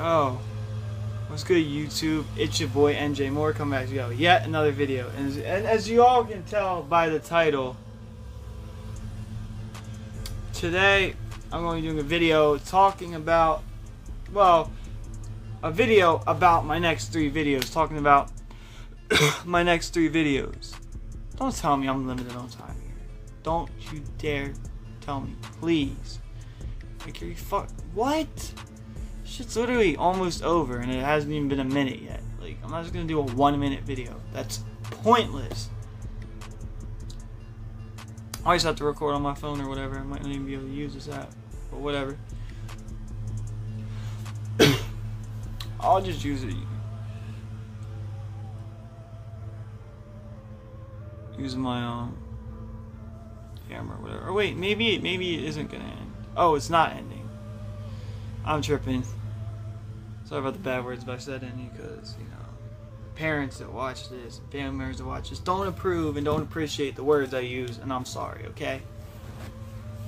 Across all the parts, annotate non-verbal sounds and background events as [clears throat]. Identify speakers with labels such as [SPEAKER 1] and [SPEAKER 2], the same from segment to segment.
[SPEAKER 1] Oh. What's good, YouTube? It's your boy NJ Moore coming back to go yet another video. And as, and as you all can tell by the title, today I'm going to be doing a video talking about, well, a video about my next three videos, talking about [coughs] my next three videos. Don't tell me I'm limited on time here. Don't you dare tell me, please. Like, you fuck. What? Shit's literally almost over, and it hasn't even been a minute yet. Like, I'm not just gonna do a one minute video. That's pointless. I always have to record on my phone or whatever. I might not even be able to use this app, but whatever. [coughs] I'll just use it. Use my um camera or whatever. Or wait, maybe maybe it isn't gonna end. Oh, it's not ending. I'm tripping. Sorry about the bad words if I said any, because you know, parents that watch this, family members that watch this, don't approve and don't appreciate the words I use, and I'm sorry. Okay.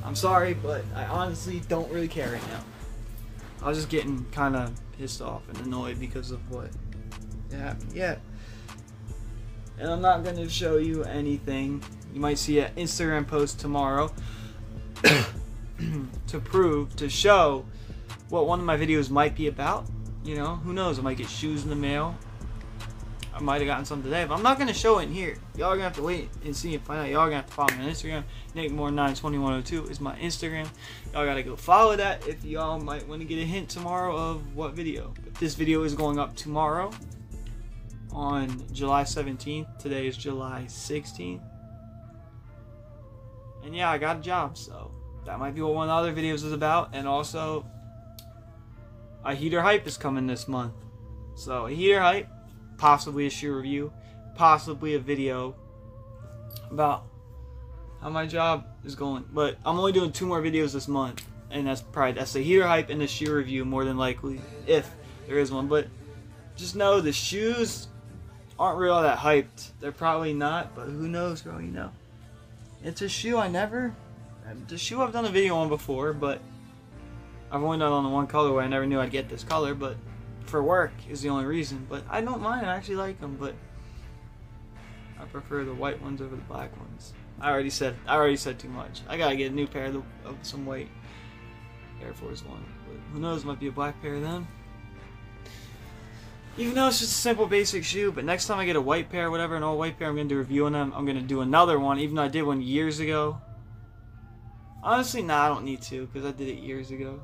[SPEAKER 1] I'm sorry, but I honestly don't really care right now. I was just getting kind of pissed off and annoyed because of what happened. Yeah. And I'm not going to show you anything. You might see an Instagram post tomorrow [coughs] to prove, to show what one of my videos might be about. You know, who knows? I might get shoes in the mail. I might have gotten some today, but I'm not gonna show it in here. Y'all gonna have to wait and see and find out. Y'all gonna have to follow me on Instagram. Nick Moore 92102 is my Instagram. Y'all gotta go follow that if y'all might want to get a hint tomorrow of what video. But this video is going up tomorrow on July 17th. Today is July 16th. And yeah, I got a job, so that might be what one of the other videos is about. And also, a heater hype is coming this month. So a heater hype, possibly a shoe review, possibly a video about how my job is going. But I'm only doing two more videos this month, and that's probably that's the heater hype and the shoe review more than likely, if there is one. But just know the shoes aren't really all that hyped. They're probably not, but who knows, girl? You know, it's a shoe I never. The shoe I've done a video on before, but I've only done on the one colorway. I never knew I'd get this color, but for work is the only reason. But I don't mind. I actually like them, but I prefer the white ones over the black ones. I already said. I already said too much. I gotta get a new pair of, the, of some white Air Force One. But who knows? Might be a black pair of them. Even though it's just a simple basic shoe, but next time I get a white pair, whatever, an all white pair, I'm gonna do a review on them. I'm gonna do another one, even though I did one years ago. Honestly, nah, I don't need to, because I did it years ago.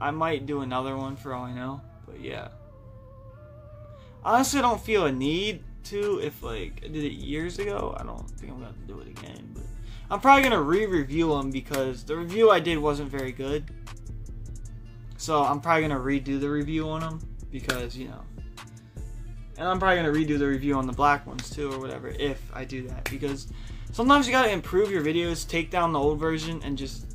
[SPEAKER 1] I might do another one for all I know, but yeah. Honestly, I don't feel a need to if like I did it years ago. I don't think I'm gonna do it again, but I'm probably gonna re-review them because the review I did wasn't very good. So I'm probably gonna redo the review on them because you know, and I'm probably gonna redo the review on the black ones too or whatever if I do that because sometimes you gotta improve your videos, take down the old version, and just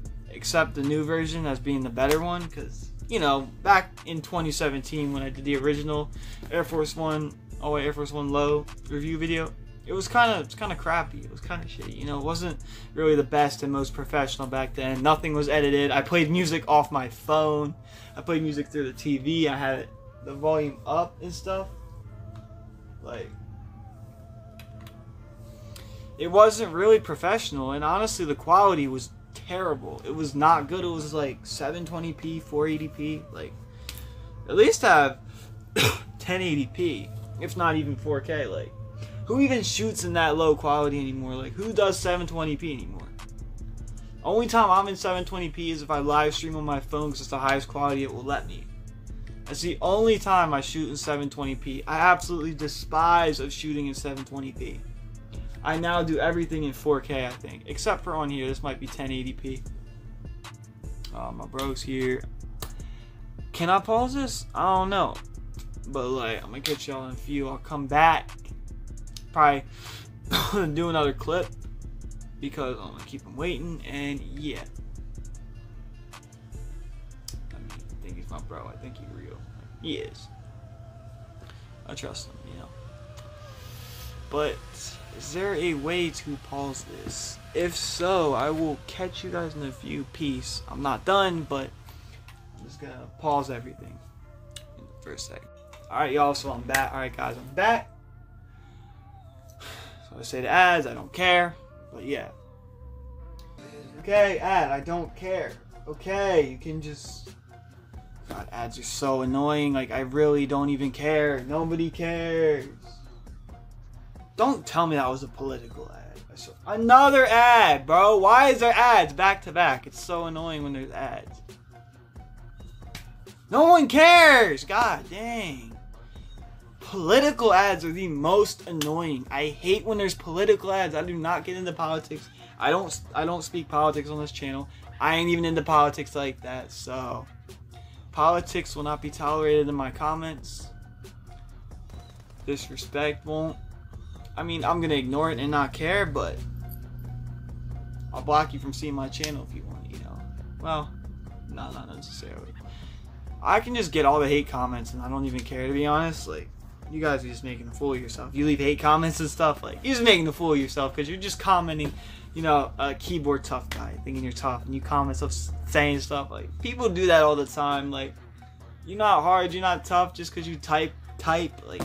[SPEAKER 1] accept the new version as being the better one because you know back in 2017 when I did the original Air Force One oh Air Force One low review video it was kind of it's kind of crappy it was kind of shitty you know it wasn't really the best and most professional back then nothing was edited I played music off my phone I played music through the TV I had the volume up and stuff like it wasn't really professional and honestly the quality was terrible. It was not good. It was like 720p, 480p. Like, at least have [coughs] 1080p, if not even 4K. Like, who even shoots in that low quality anymore? Like, who does 720p anymore? Only time I'm in 720p is if I live stream on my phone because it's the highest quality it will let me. That's the only time I shoot in 720p. I absolutely despise of shooting in 720p. I now do everything in 4K, I think. Except for on here, this might be 1080p. Uh, my bro's here. Can I pause this? I don't know. But like, I'm gonna catch y'all in a few. I'll come back. Probably [coughs] do another clip. Because I'm gonna keep him waiting. And yeah. I mean, I think he's my bro. I think he's real. He is. I trust him, you know. But is there a way to pause this? If so, I will catch you guys in a few. Peace. I'm not done, but I'm just gonna pause everything for a second. Alright, y'all, so I'm back. Alright, guys, I'm back. [sighs] So I say the ads, I don't care. But yeah. Okay, ad, I don't care. Okay, you can just. God, ads are so annoying. Like, I really don't even care. Nobody cares. Don't tell me that was a political ad. Another ad, bro. Why is there ads back to back? It's so annoying when there's ads. No one cares. God dang. Political ads are the most annoying. I hate when there's political ads. I do not get into politics. I don't I don't speak politics on this channel. I ain't even into politics like that. So politics will not be tolerated in my comments. Disrespect won't. I mean, I'm gonna ignore it and not care, but I'll block you from seeing my channel if you want, you know. Well, no, not necessarily. I can just get all the hate comments and I don't even care to be honest. Like, you guys are just making a fool of yourself. You leave hate comments and stuff, like, you're just making a fool of yourself because you're just commenting, you know, a keyboard tough guy thinking you're tough and you comment stuff saying stuff. Like, people do that all the time. Like, you're not hard, you're not tough just because you type, type. Like,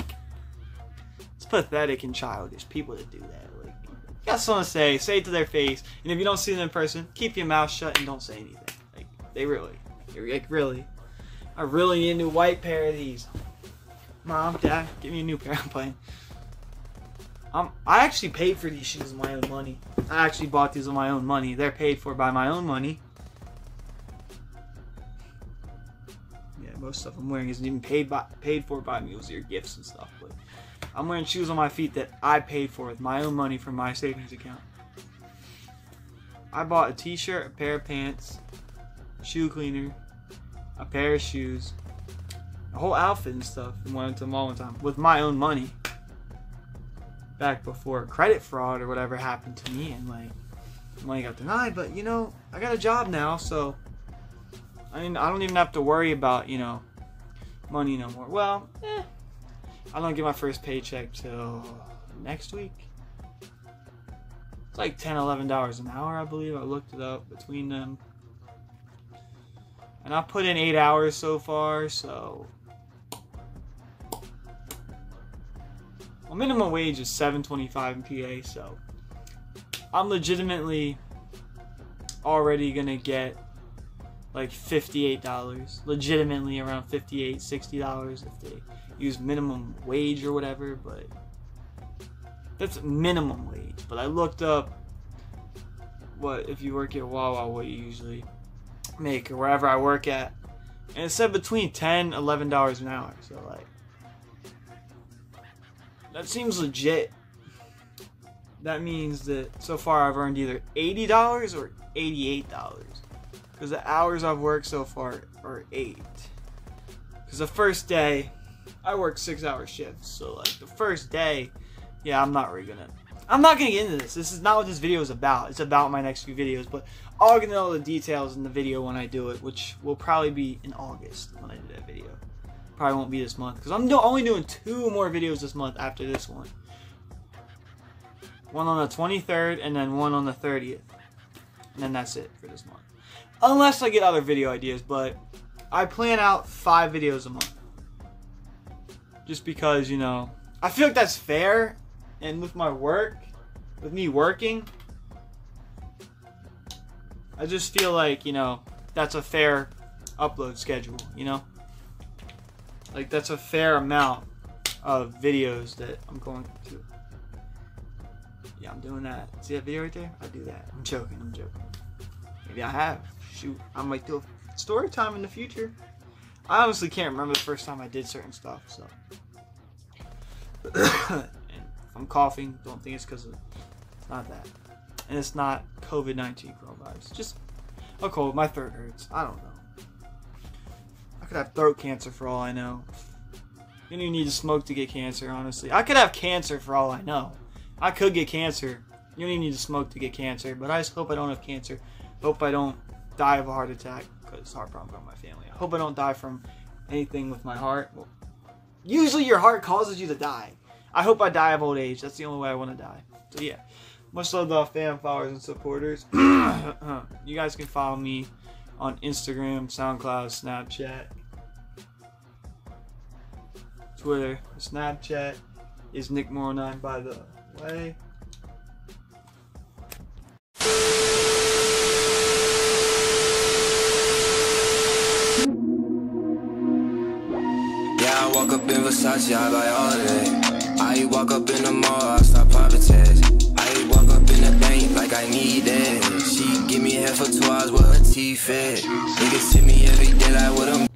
[SPEAKER 1] it's pathetic and childish. People that do that. Like, you got something to say, say it to their face. And if you don't see them in person, keep your mouth shut and don't say anything. Like, they really, like, really. I really need a new white pair of these. Mom, Dad, give me a new pair. [laughs] I'm playing. Um, I actually paid for these shoes with my own money. I actually bought these with my own money. They're paid for by my own money. Yeah, most stuff I'm wearing isn't even paid by paid for by me. It was your gifts and stuff. But I'm wearing shoes on my feet that I paid for with my own money from my savings account. I bought a t-shirt, a pair of pants, shoe cleaner, a pair of shoes, a whole outfit and stuff, and went to the mall one time with my own money. Back before credit fraud or whatever happened to me, and like money got denied. But you know, I got a job now, so I mean, I don't even have to worry about you know money no more. Well, eh, I don't get my first paycheck till next week. It's like 10 11 dollars an hour, I believe. I looked it up between them. And I put in eight hours so far, so. Well, minimum wage is 7.25 in PA, so I'm legitimately already gonna get like $58. Legitimately around $58, $60 if they use minimum wage or whatever, but that's minimum wage. But I looked up what if you work at Wawa, what you usually make or wherever I work at. And it said between 10 11 dollars an hour. So like that seems legit. That means that so far I've earned either $80 or $88. Because the hours I've worked so far are 8. Because the first day, I work 6 hour shifts. So like the first day, yeah, I'm not really gonna I'm not gonna get into this. This is not what this video is about. It's about my next few videos, but I'll get into all the details in the video when I do it, which will probably be in August when I do that video. Probably won't be this month because I'm do only doing two more videos this month after this one. One on the 23rd and then one on the 30th. And then that's it for this month. Unless I get other video ideas, but I plan out five videos a month. Just because, you know, I feel like that's fair and with my work, with me working, I just feel like, you know, that's a fair upload schedule, you know? Like, that's a fair amount of videos that I'm going to. Yeah, I'm doing that. See that video right there? I do that. I'm joking, I'm joking. Maybe I have. Shoot, I might do a story time in the future. I honestly can't remember the first time I did certain stuff, so. [coughs] I'm coughing, don't think it's because of it's not that. And it's not COVID-19 coronavirus. Just a cold. My throat hurts. I don't know. I could have throat cancer for all I know. You don't even need to smoke to get cancer, honestly. I could have cancer for all I know. I could get cancer. You don't even need to smoke to get cancer. But I just hope I don't have cancer. Hope I don't die of a heart attack. Because heart problem for my family. I hope I don't die from anything with my heart. Well, usually your heart causes you to die. I hope I die of old age. That's the only way I want to die. So yeah. Much love to all fan followers and supporters. [clears throat] you guys can follow me on Instagram, SoundCloud, Snapchat, Twitter, Snapchat is Nick Moore 9 by the way.
[SPEAKER 2] Versace, I buy all that. I walk up in the mall, I stop private tags. I walk up in the bank like I need that. She give me half for two hours with her teeth at. Niggas see me every day like what I'm.